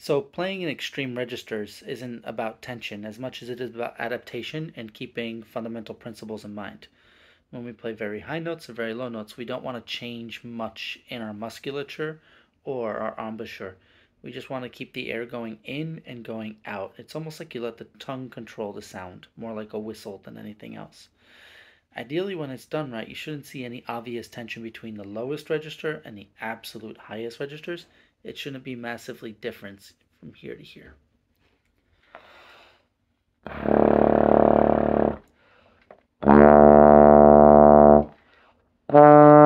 So, playing in extreme registers isn't about tension as much as it is about adaptation and keeping fundamental principles in mind. When we play very high notes or very low notes, we don't want to change much in our musculature or our embouchure. We just want to keep the air going in and going out. It's almost like you let the tongue control the sound, more like a whistle than anything else. Ideally, when it's done right, you shouldn't see any obvious tension between the lowest register and the absolute highest registers. It shouldn't be massively different from here to here. Uh...